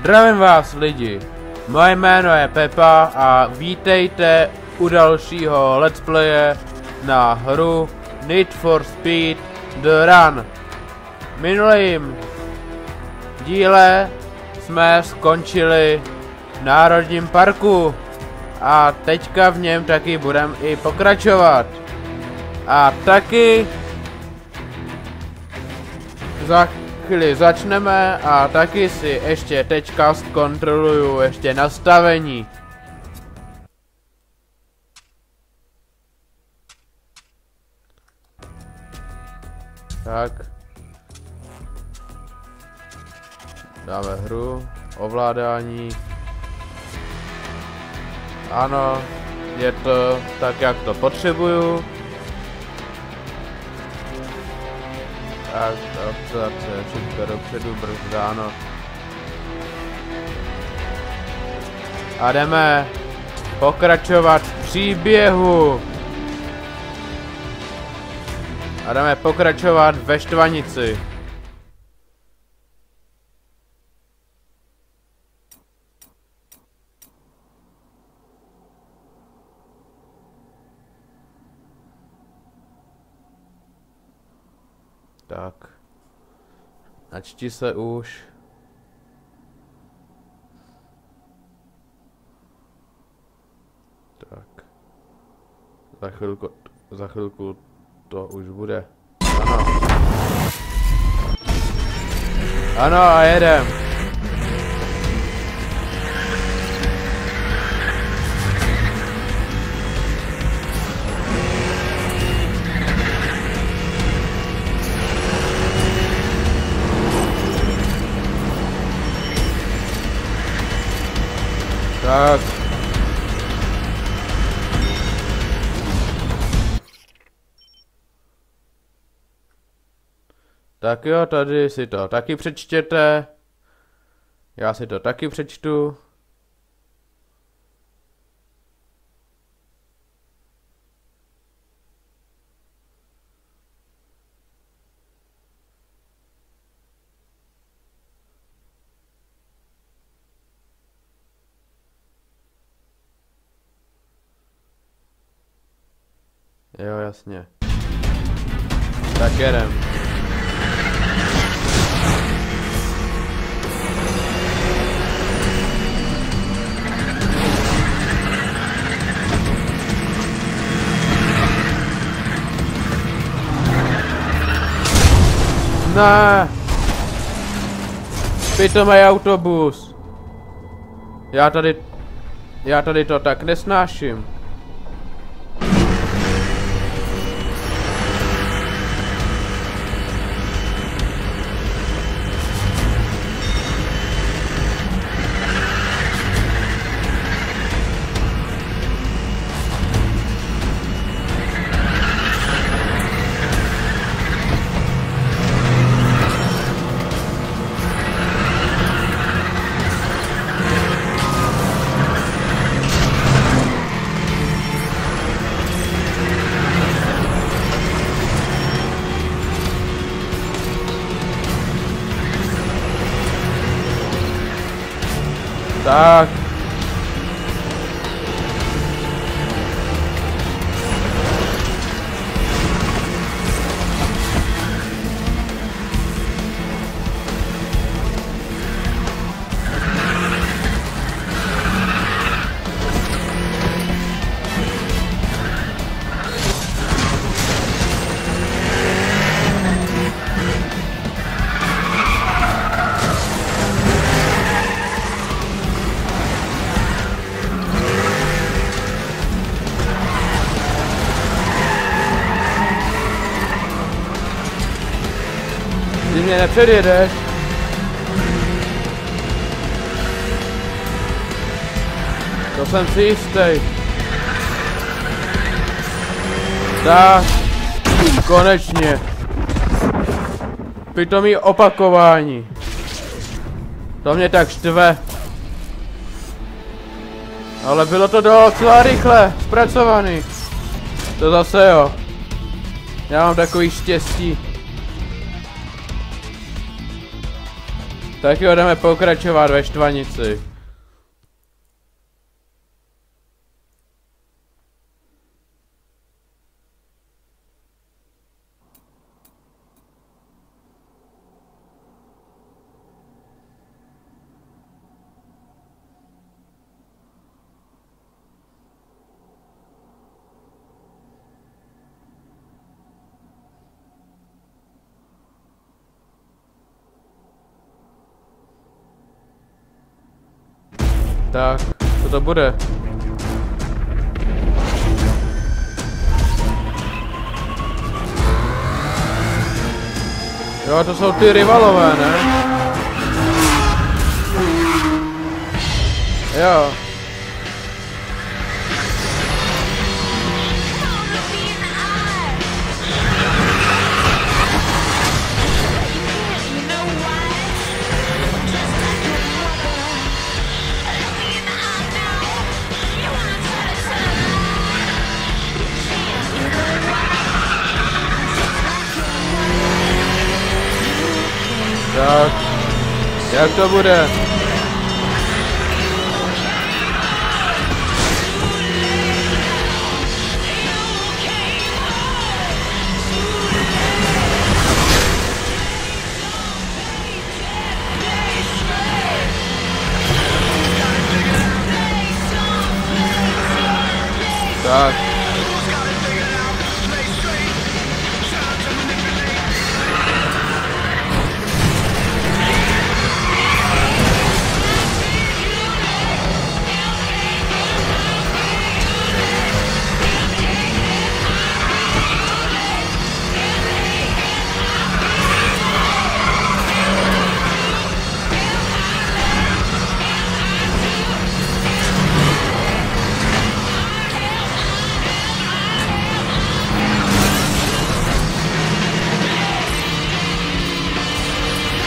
Zdravím vás lidi, moje jméno je Pepa a vítejte u dalšího let's playe na hru Need for Speed The Run. Minulým díle jsme skončili v Národním parku a teďka v něm taky budeme i pokračovat. A taky za chvíli začneme a taky si ještě teďka zkontroluju ještě nastavení. Tak. Dáme hru, ovládání. Ano, je to tak, jak to potřebuju. Tak, obsace, všechno dopředu, brzdáno. A jdeme pokračovat v příběhu. A jdeme pokračovat ve Štvanici. Tak. Načti se už. Tak. Za chvilku, za chvilku to už bude. Ano. Ano a jedem. Tak jo, tady si to taky přečtěte. Já si to taky přečtu. Jo, jasně. Tak jedem. Ne. Pitomý autobus. Já tady... Já tady to tak nesnáším. Tak. Nepředjedeš. To jsem si jistý. Tak, konečně. Pitomý opakování. To mě tak štve. Ale bylo to docela rychle, zpracovaný. To zase jo. Já mám takový štěstí. Tak jo, jdeme pokračovat ve štvanici. Tak, co to bude? Jo, to jsou ty rivalové, ne? Jo. Jak to bude?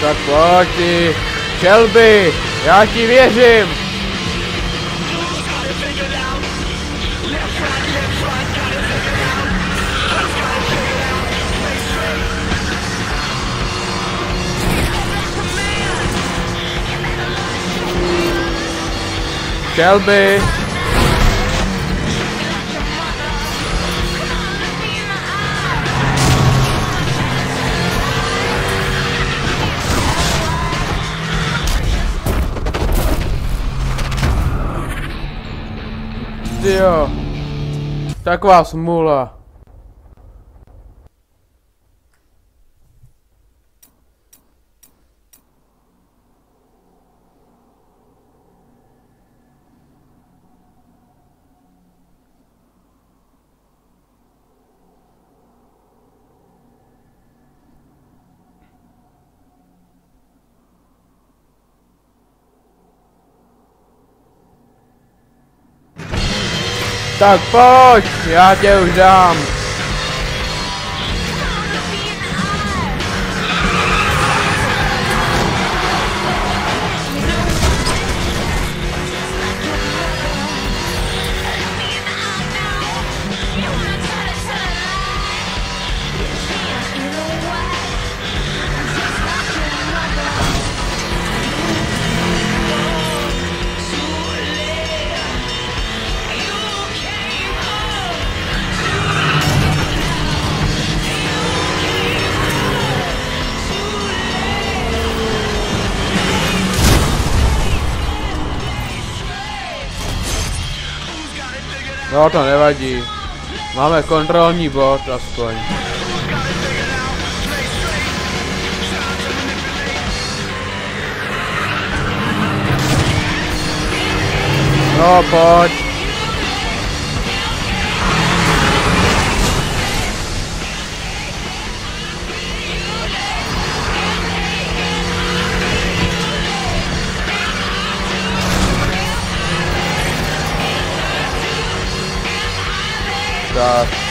Tak pojď ty, Shelby, já ti věřím. Shelby. Jo. Taková smůla. Tak pojď, já tě už dám. No to nevadí. Máme kontrolní bod aspoň. No pojď. stuff.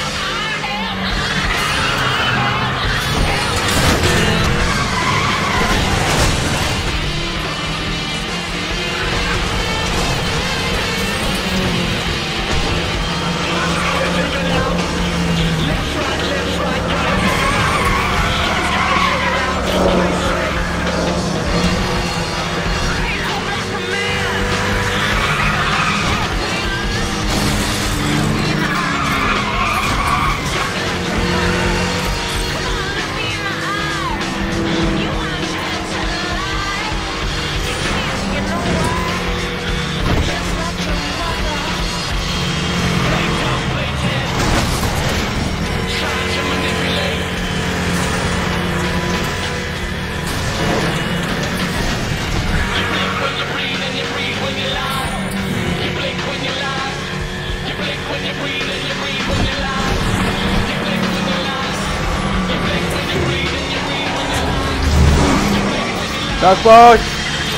Tak pojď!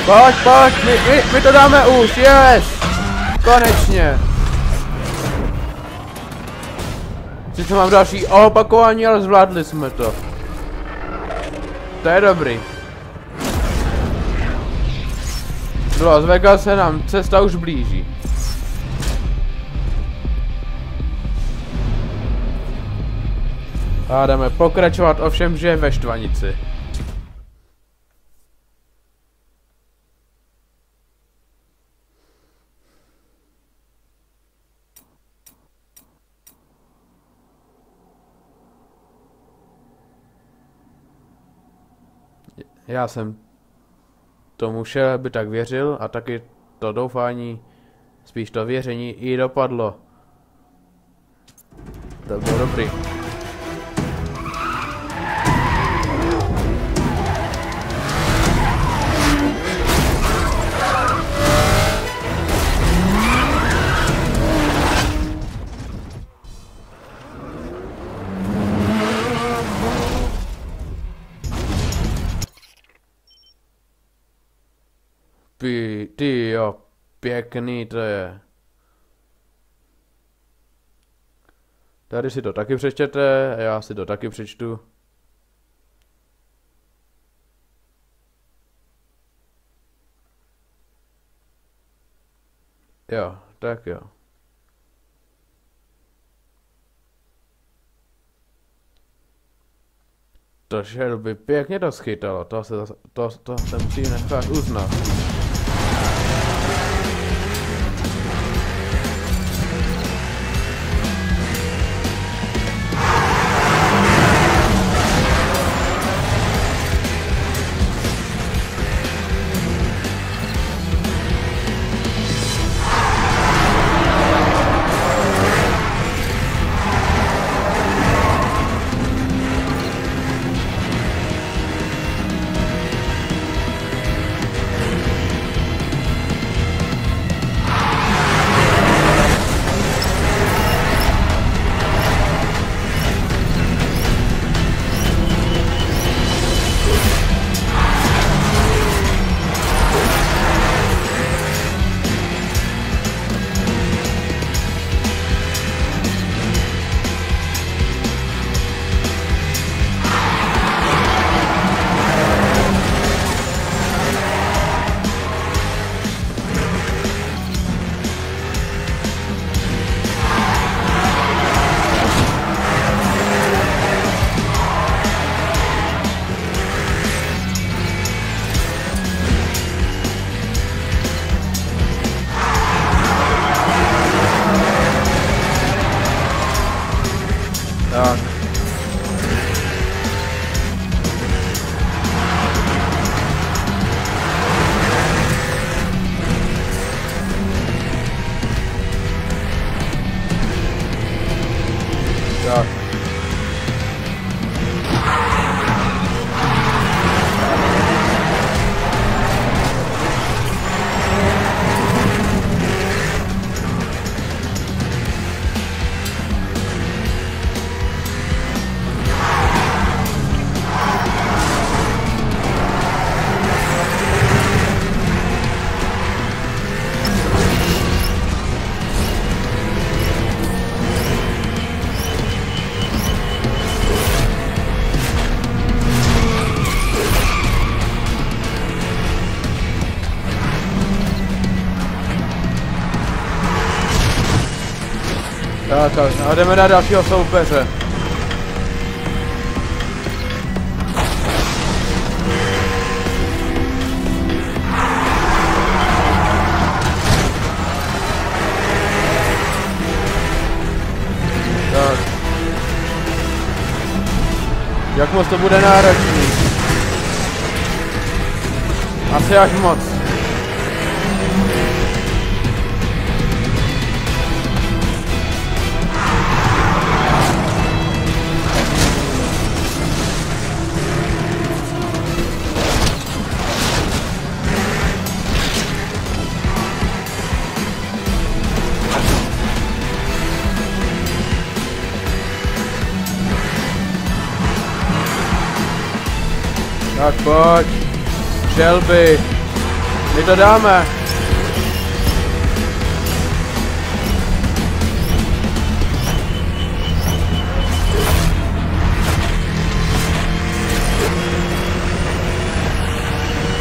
Pojď, pojď! My, my, my to dáme už, yes! Konečně! Sice mám další opakování, ale zvládli jsme to. To je dobrý. Do Las Vegas se nám cesta už blíží. A jdeme pokračovat ovšem, že ve Štvanici. Já jsem tomu vše by tak věřil a taky to doufání, spíš to věření i dopadlo. To bylo dobrý. Jo, pěkný to je. Tady si to taky přečtěte, já si to taky přečtu. Jo, tak jo. To by pěkně to schytalo, to, se, to, to se musí nechat uznat. Tak a jdeme na dalšího soupeře. Tak. Jak moc to bude náročný? Asi až moc. Tak pojď. Shelby. My to dáme.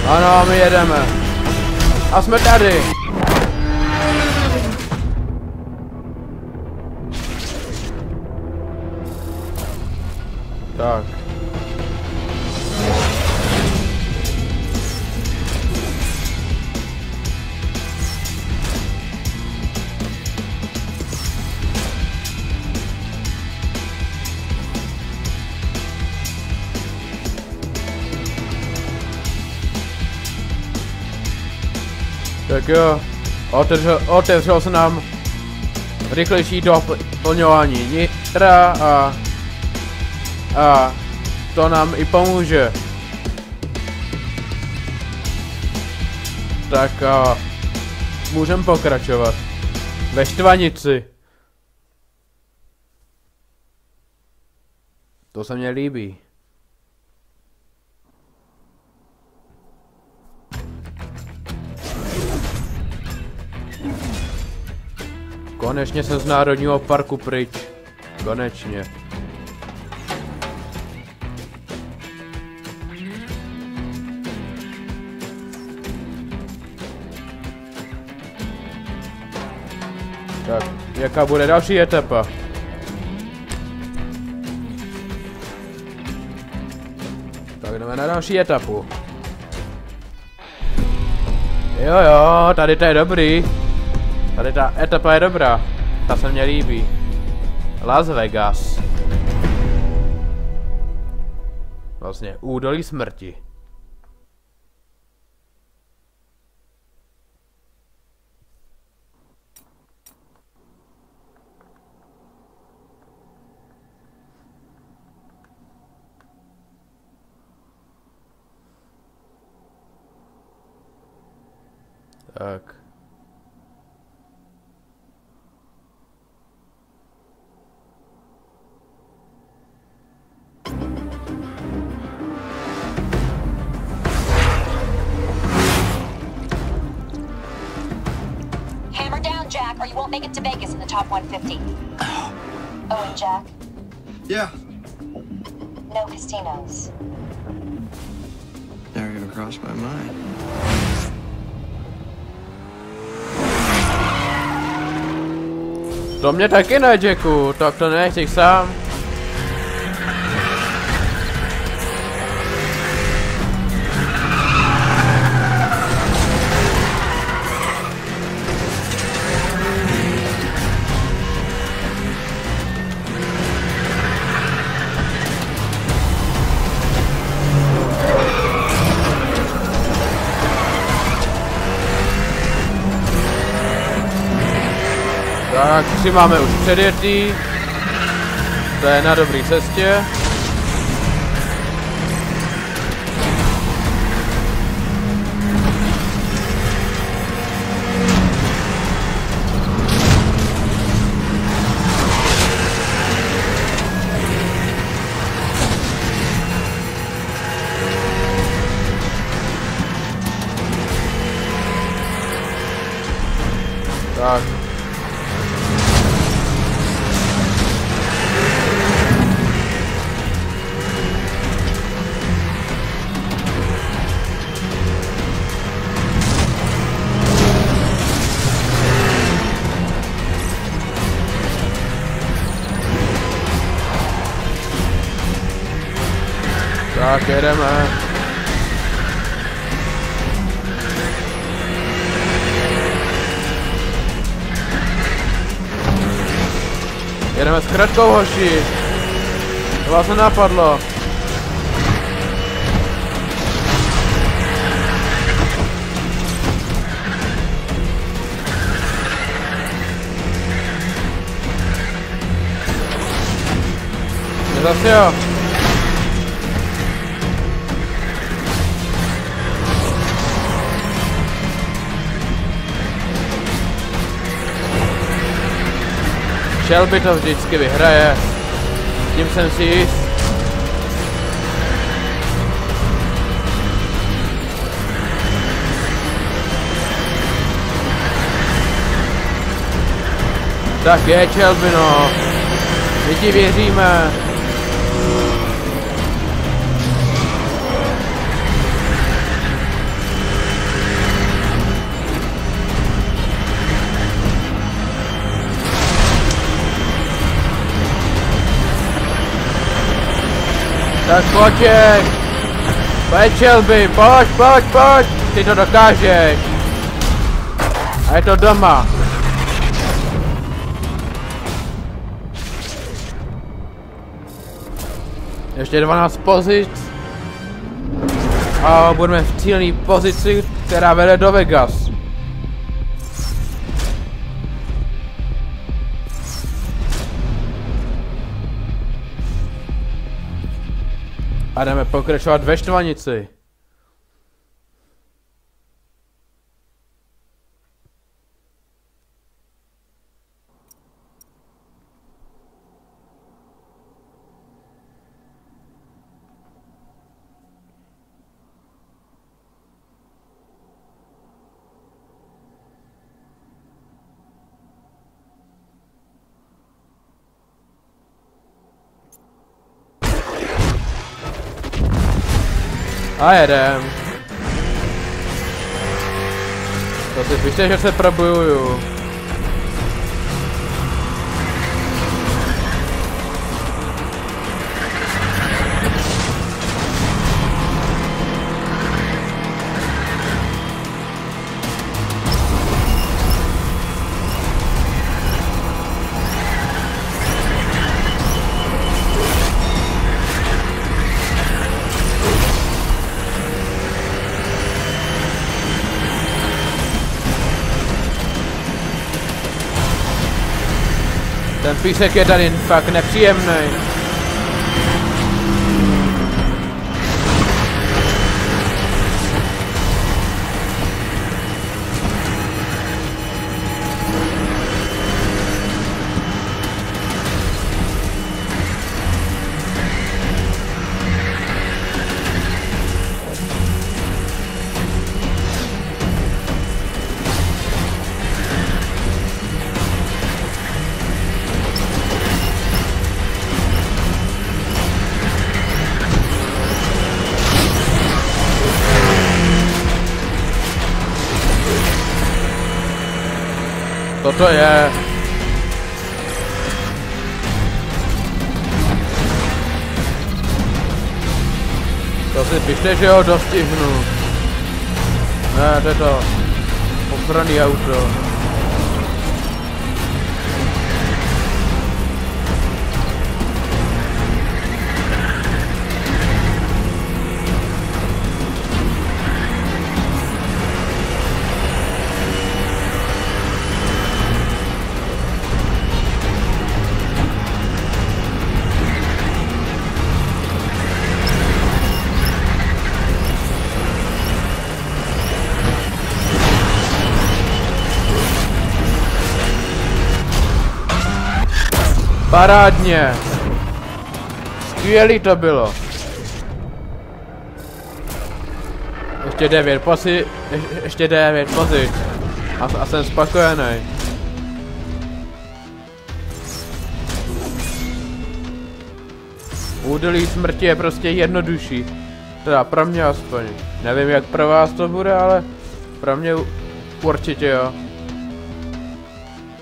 Ano, my jedeme. A jsme tady. Tak jo, otevřel, otevřel se nám rychlejší doplňování nitra a, a to nám i pomůže. Tak a můžeme pokračovat. Ve štvanici. To se mně líbí. Konečně jsem z Národního parku pryč. Konečně. Tak, jaká bude další etapa? Tak jdeme na další etapu. Jo jo, tady to je dobrý. Tady ta etapa je dobrá. Ta se mně líbí. Las Vegas. Vlastně údolí smrti. Won't make it to Vegas in the top 150. Oh, and Jack, Yeah. no casinos. Never even crossed my mind. To mě taky ne, Jacku, tak to nechci sám. Tak, tři máme už předjetý. To je na dobré cestě. Kratkou hoši. To vás nenapadlo. Zase jo. Shelby to vždycky vyhraje. Tím jsem si jist. Tak je, Shelby, no. My ti věříme. Tak pojď, pojď Shelby, pojď, pojď, pojď, ty to dokážeš. A je to doma. Ještě 12 pozic. A budeme v cílní pozici, která vede do Vegas. A jdeme pokračovat ve Štvanici. A jedem. To si pište, že se probojuju. Be take care, Daniel. Falcon FTM 9. To je? To si píšte, že ho dostihnu. Ne, to je to. Ochranný auto. Parádně. Skvělý to bylo. Ještě devět posi, je, ještě devět pozic. A, a jsem spokojený. Údolí smrti je prostě jednodušší. Teda pro mě aspoň. Nevím jak pro vás to bude, ale pro mě určitě jo.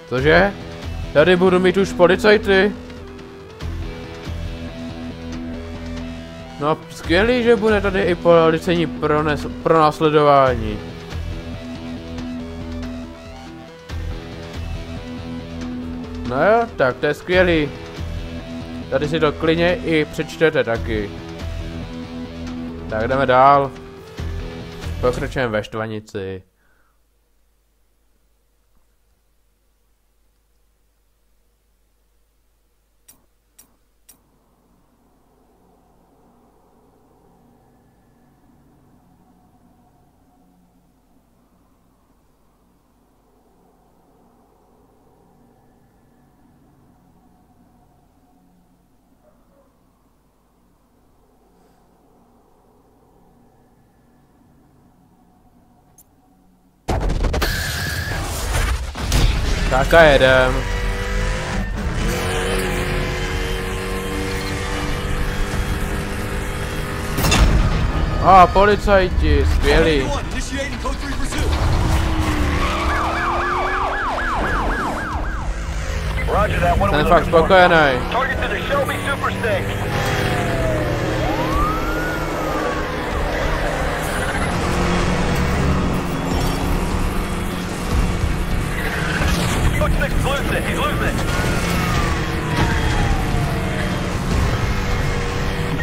Cože? Tady budu mít už policajty. No skvělý, že bude tady i policejní prones, pronásledování. No jo, tak to je skvělý. Tady si to klidně i přečtete taky. Tak jdeme dál. Pokračujeme ve Štvanici. Tak a jedem. A, policajti, skvělí. Ten fakt spokojený. Losing it. He's.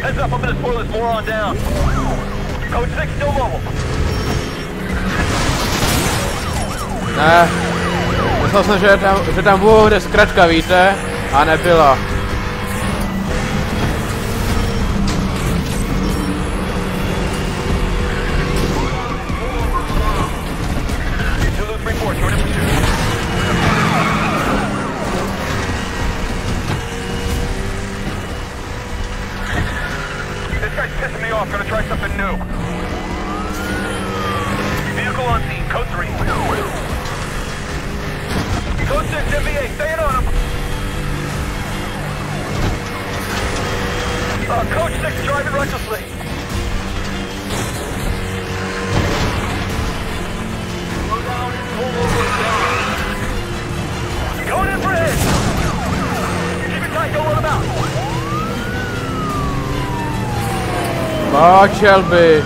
Heads up, I'm gonna this moron down. Code six still mobile. Ne. Myslel jsem, že tam, že tam bude zkratka, víte? A nebyla. Shelby.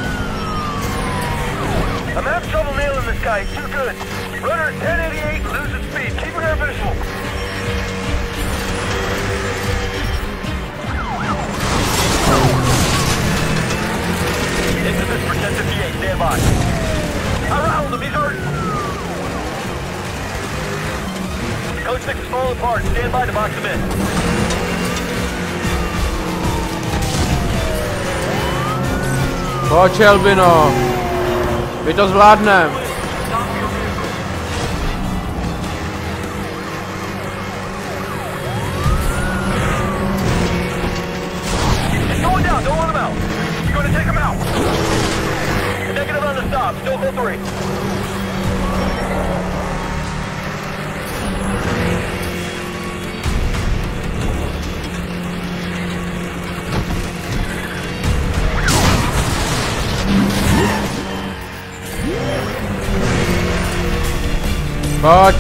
Pojď, Shelby, no. My to zvládnem. He's going down, don't let him out. You're gonna take him out. Negative on the stop, still full three. Pojď.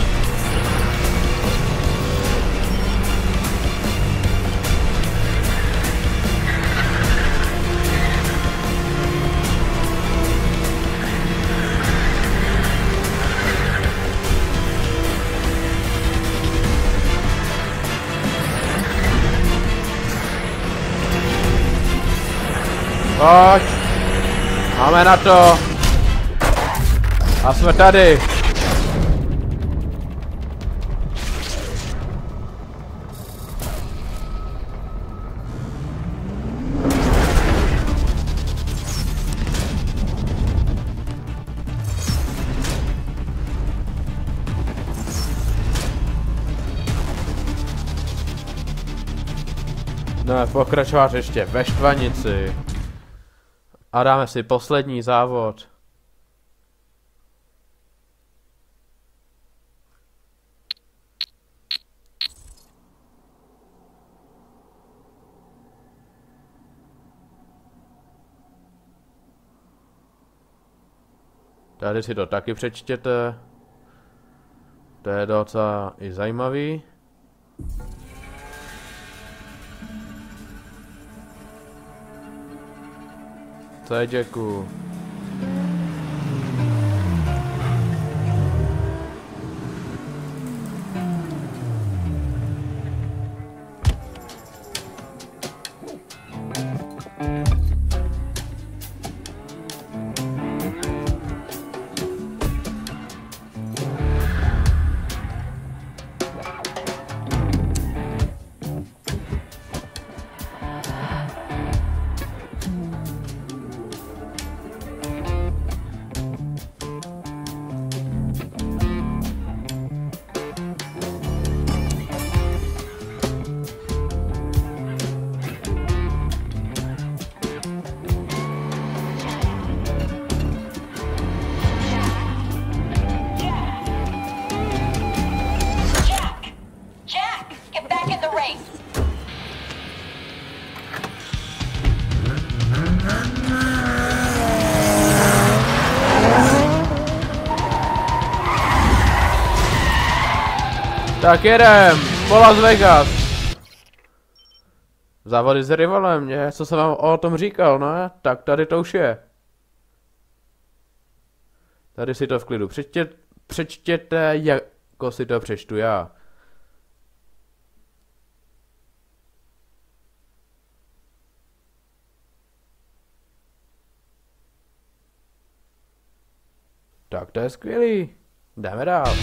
Pojď. Máme na to. A jsme tady. No, pokračovat ještě ve Štvanici. A dáme si poslední závod. Tady si to taky přečtěte. To je docela i zajímavý. To je děkuju. Tak jedem, po Las Vegas. Závody s rivalem, ne? Co jsem vám o tom říkal, ne? Tak tady to už je. Tady si to v klidu přečtě, přečtěte, jako si to přečtu já. Tak to je skvělý. Jdeme dál.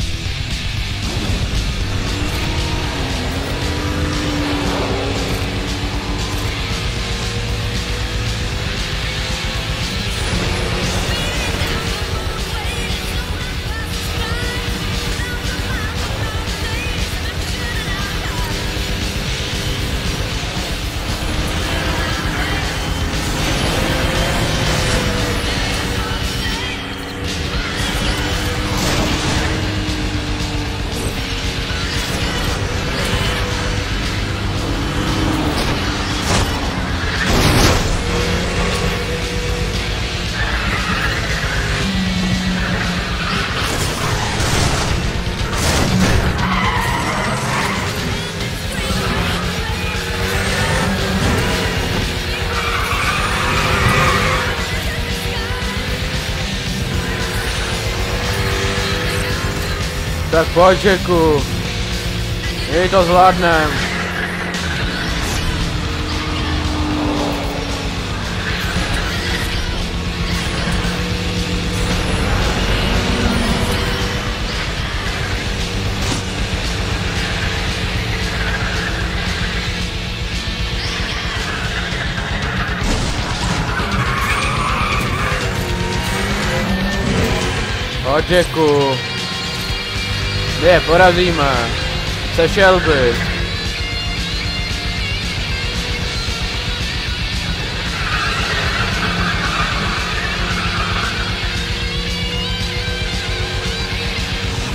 Tak pojď, Jacku. My to zvládnem. Jacku. Je, porazíme. Se Shelby.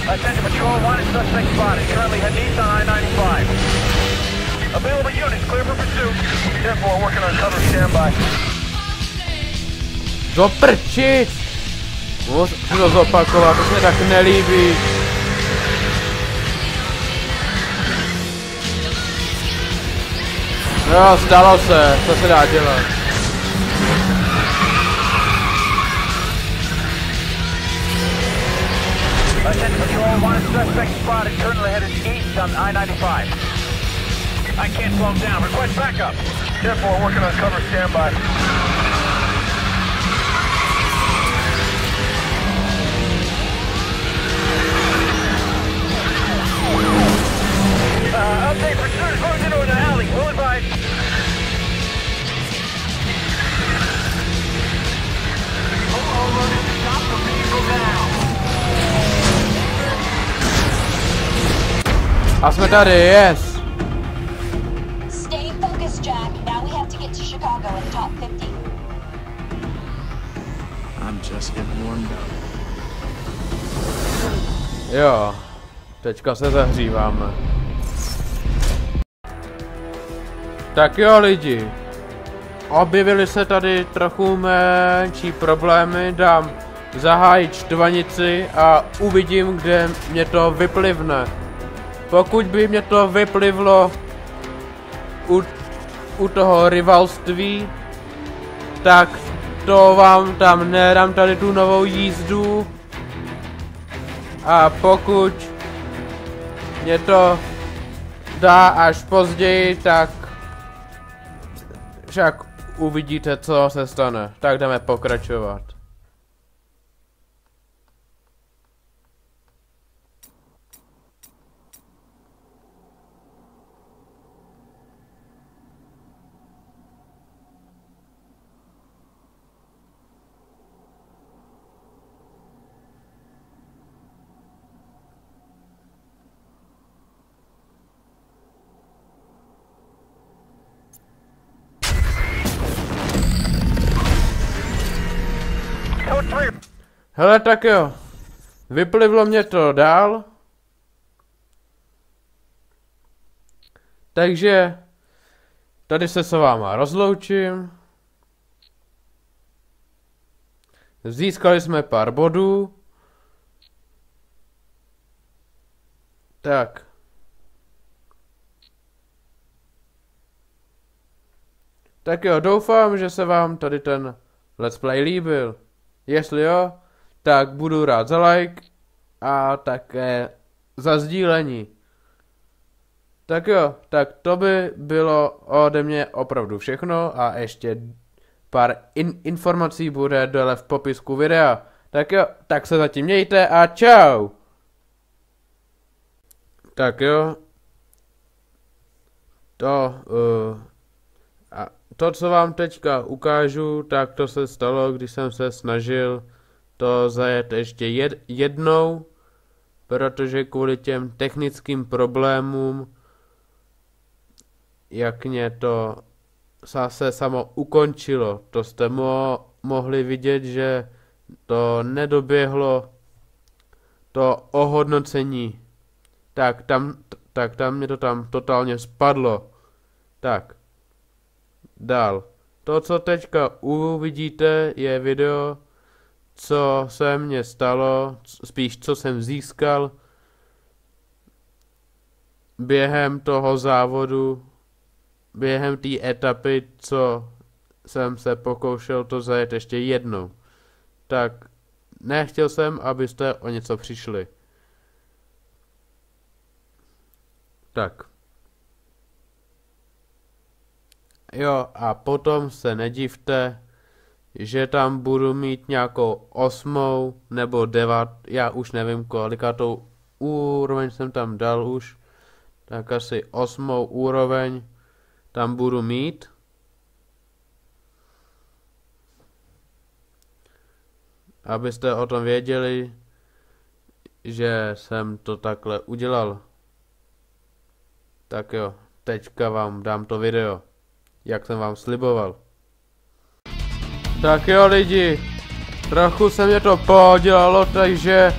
Attention Patrol, wanted suspect spotted. Currently heading east on I-95. Available units clear for pursuit. 10-4 working on cover standby. Do prčic! Musím to zopakovat, to se tak nelíbí. No, stalo se, co se dá. Attention Patrol, wanted suspect spotted. Currently headed east on I-95. I can't slow down. Request backup. 10-4 working on cover standby. Tady, yes! Stay focused, Jack. Now we have to get to Chicago in top 50. I'm just getting warmed up. Jo, teďka se zahříváme. Tak jo lidi, objevily se tady trochu menší problémy, dám zahájit čtvanici a uvidím, kde mě to vyplivne. Pokud by mě to vyplivlo u, u toho rivalství, tak to vám tam nedám tady tu novou jízdu. A pokud mě to dá až později, tak však uvidíte, co se stane. Tak jdeme pokračovat. Hele, tak jo. Vyplivlo mě to dál. Takže tady se s váma rozloučím. Získali jsme pár bodů. Tak. Tak jo, doufám, že se vám tady ten let's play líbil. Jestli jo, tak budu rád za like a také za sdílení. Tak jo, tak to by bylo ode mě opravdu všechno a ještě pár in- informací bude dole v popisku videa. Tak jo, tak se zatím mějte a čau! Tak jo. To, uh, a to, co vám teďka ukážu, tak to se stalo, když jsem se snažil to zajet ještě jed, jednou, protože kvůli těm technickým problémům, jak mě to se samo ukončilo. To jste mo mohli vidět, že to nedoběhlo to ohodnocení. Tak tam, tak tam mě to tam totálně spadlo. Tak. Dál. To, co teďka uvidíte, je video, co se mně stalo, spíš co jsem získal během toho závodu, během té etapy, co jsem se pokoušel to zajet ještě jednou. Tak nechtěl jsem, abyste o něco přišli. Tak. Jo, a potom se nedivte, že tam budu mít nějakou osmou nebo devat, já už nevím kolikátou úroveň jsem tam dal už, tak asi osmou úroveň tam budu mít. Abyste o tom věděli, že jsem to takhle udělal. Tak jo, teďka vám dám to video, jak jsem vám sliboval. Tak jo lidi, trochu se mě to podělalo, takže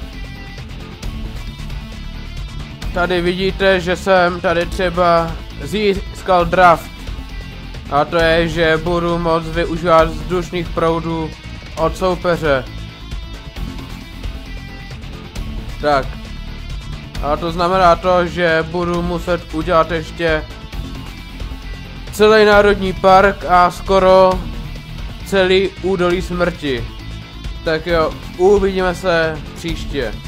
tady vidíte, že jsem tady třeba získal draft. A to je, že budu moct využívat vzdušných proudů od soupeře. Tak. A to znamená to, že budu muset udělat ještě celý národní park a skoro celý údolí smrti. Tak jo, uvidíme se příště.